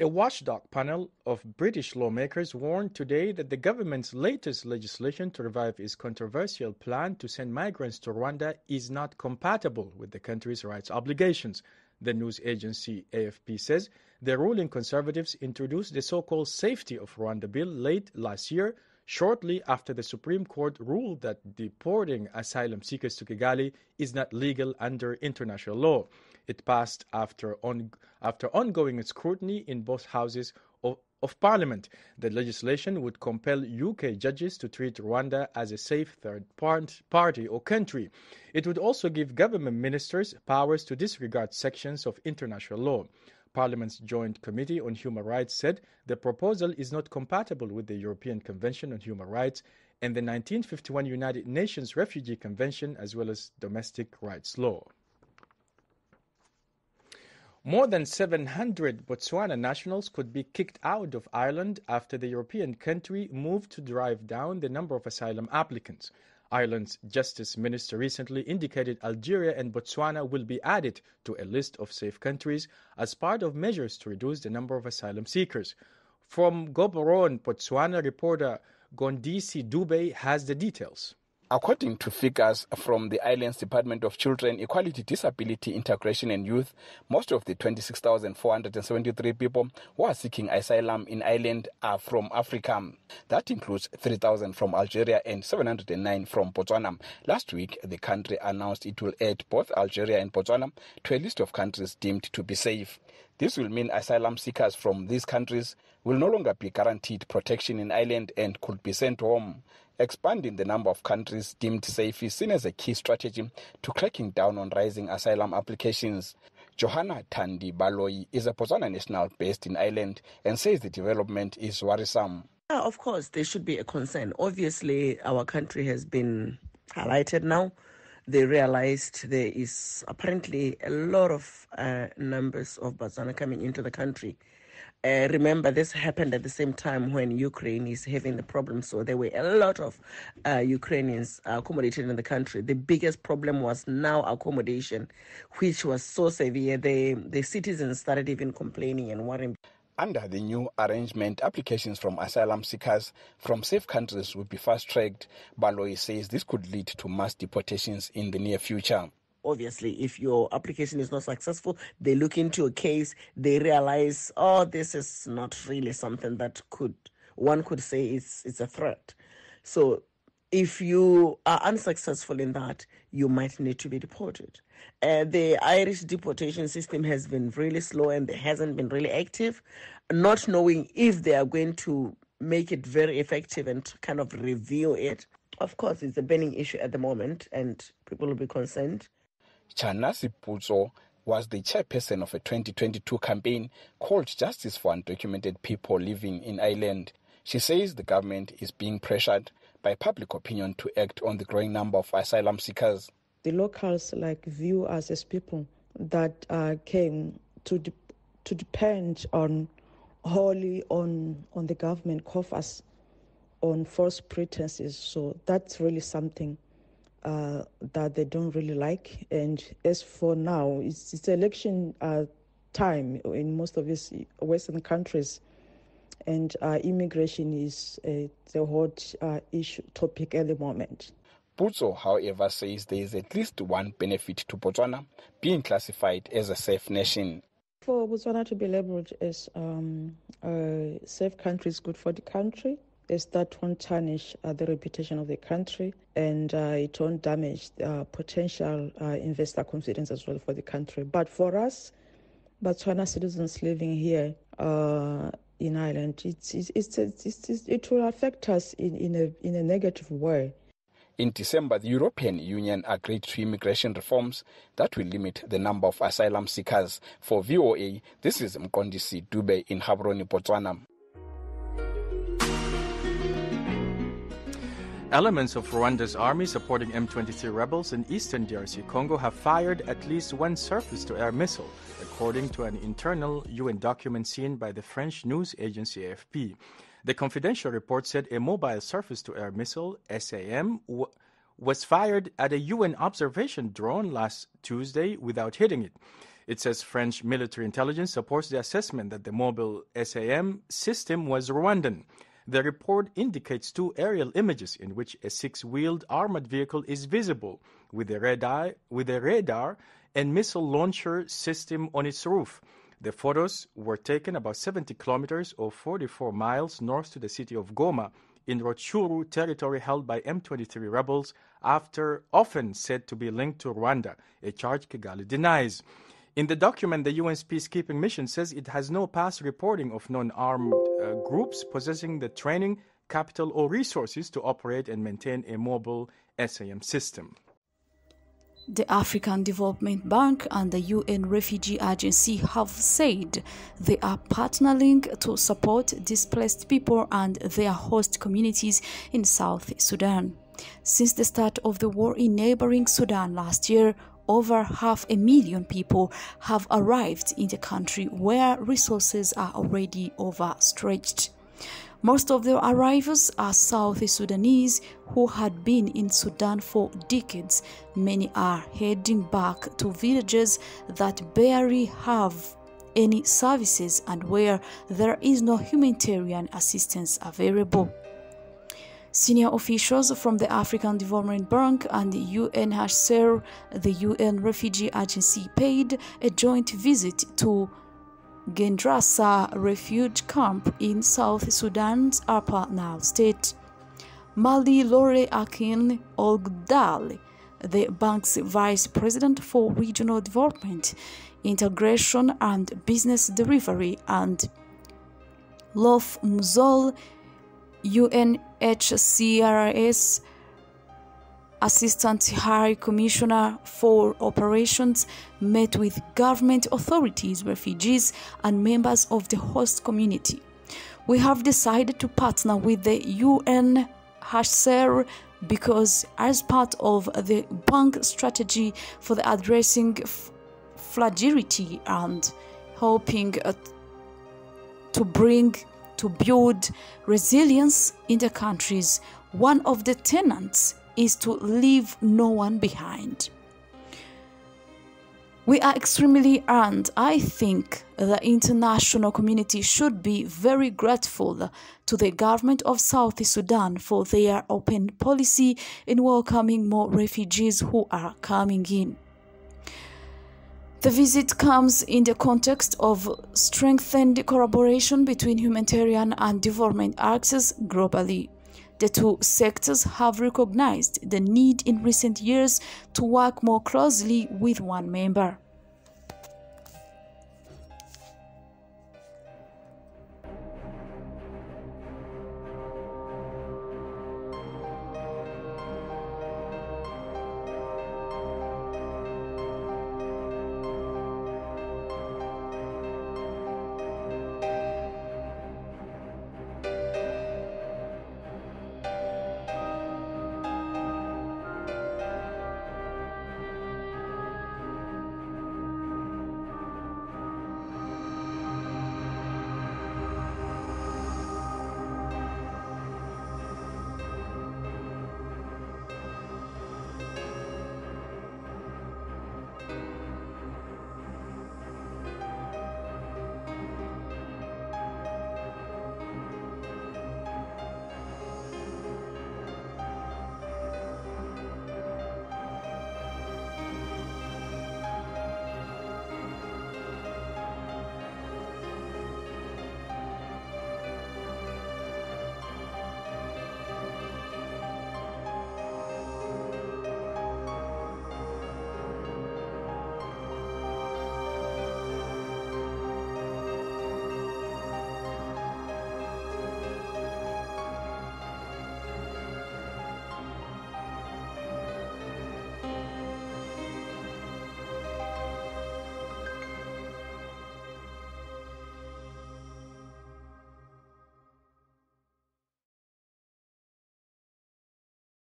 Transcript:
A watchdog panel of British lawmakers warned today that the government's latest legislation to revive its controversial plan to send migrants to Rwanda is not compatible with the country's rights obligations. The news agency AFP says the ruling conservatives introduced the so called Safety of Rwanda bill late last year, shortly after the Supreme Court ruled that deporting asylum seekers to Kigali is not legal under international law. It passed after, on, after ongoing scrutiny in both houses of, of parliament. The legislation would compel UK judges to treat Rwanda as a safe third part, party or country. It would also give government ministers powers to disregard sections of international law. Parliament's Joint Committee on Human Rights said the proposal is not compatible with the European Convention on Human Rights and the 1951 United Nations Refugee Convention as well as domestic rights law. More than 700 Botswana nationals could be kicked out of Ireland after the European country moved to drive down the number of asylum applicants. Ireland's Justice Minister recently indicated Algeria and Botswana will be added to a list of safe countries as part of measures to reduce the number of asylum seekers. From Gaborone, Botswana, reporter Mqondisi Dube has the details. According to figures from the island's Department of Children, Equality, Disability, Integration and Youth, most of the 26,473 people who are seeking asylum in Ireland are from Africa. That includes 3,000 from Algeria and 709 from Botswana. Last week, the country announced it will add both Algeria and Botswana to a list of countries deemed to be safe. This will mean asylum seekers from these countries will no longer be guaranteed protection in Ireland and could be sent home. Expanding the number of countries deemed safe is seen as a key strategy to cracking down on rising asylum applications. Johanna Tandi Baloi is a Botswana national based in Ireland and says the development is worrisome. Of course, there should be a concern. Obviously, our country has been highlighted now. They realized there is apparently a lot of uh, numbers of Botswana coming into the country. Uh, remember, this happened at the same time when Ukraine is having the problem. So there were a lot of uh, Ukrainians accommodated in the country. The biggest problem was now accommodation, which was so severe. The, the citizens started even complaining and worrying. Under the new arrangement, applications from asylum seekers from safe countries would be fast tracked. Baloy says this could lead to mass deportations in the near future obviously if your application is not successful they look into a case they realize oh this is not really something that could one could say it's it's a threat. So if you are unsuccessful in that you might need to be deported. Uh, the irish deportation system has been really slow and hasn't been really active not knowing if they are going to make it very effective and kind of review it. Of course it's a burning issue at the moment and people will be concerned Chanasi Putso was the chairperson of a 2022 campaign called Justice for Undocumented People Living in Ireland. She says the government is being pressured by public opinion to act on the growing number of asylum seekers. The locals like view us as people that uh, came to de- to depend on wholly on on the government coffers on false pretenses. So that's really something uh, that they don't really like. And as for now, it's, it's election uh, time in most of these Western countries, and uh, immigration is a, the hot uh, issue topic at the moment. Putso, however, says there is at least one benefit to Botswana being classified as a safe nation. For Botswana to be labeled as um, a safe country is good for the country as that won't tarnish uh, the reputation of the country and uh, it won't damage uh, potential uh, investor confidence as well for the country. But for us, Botswana citizens living here uh, in Ireland, it's, it's, it's, it will affect us in, in, a, in a negative way. In December, the European Union agreed to immigration reforms that will limit the number of asylum seekers. For VOA, this is Mqondisi Dube in Gaborone, Botswana. Elements of Rwanda's army supporting M23 rebels in eastern DRC Congo have fired at least one surface to air missile, according to an internal UN document seen by the French news agency AFP. The confidential report said a mobile surface to air missile, SAM, w- was fired at a UN observation drone last Tuesday without hitting it. It says French military intelligence supports the assessment that the mobile SAM system was Rwandan. The report indicates two aerial images in which a six-wheeled armored vehicle is visible with a radar, with a radar and missile launcher system on its roof. The photos were taken about 70 kilometers or 44 miles north to the city of Goma in Rutshuru territory held by M23 rebels after often said to be linked to Rwanda, a charge Kigali denies. In the document, the UN's peacekeeping mission says it has no past reporting of non armed uh, groups possessing the training, capital, or resources to operate and maintain a mobile SAM system. The African Development Bank and the UN Refugee Agency have said they are partnering to support displaced people and their host communities in South Sudan. Since the start of the war in neighboring Sudan last year, over half a million people have arrived in the country where resources are already overstretched. Most of the arrivals are South Sudanese who had been in Sudan for decades. Many are heading back to villages that barely have any services and where there is no humanitarian assistance available. Senior officials from the African Development Bank and UNHCR, the UN Refugee Agency, paid a joint visit to Gendrassa refugee camp in South Sudan's Upper Nile state. Mali Lore Akin Ogdal, the bank's vice president for regional development, integration and business delivery, and Raouf Mazou, UNHCR's Assistant High Commissioner for Operations met with government authorities, refugees, and members of the host community. We have decided to partner with the UNHCR because, as part of the bank strategy for the addressing fragility and helping uh, to bring to build resilience in the countries, one of the tenants is to leave no one behind. We are extremely and I think the international community should be very grateful to the government of South Sudan for their open policy in welcoming more refugees who are coming in. The visit comes in the context of strengthened collaboration between humanitarian and development access globally. The two sectors have recognized the need in recent years to work more closely with one member.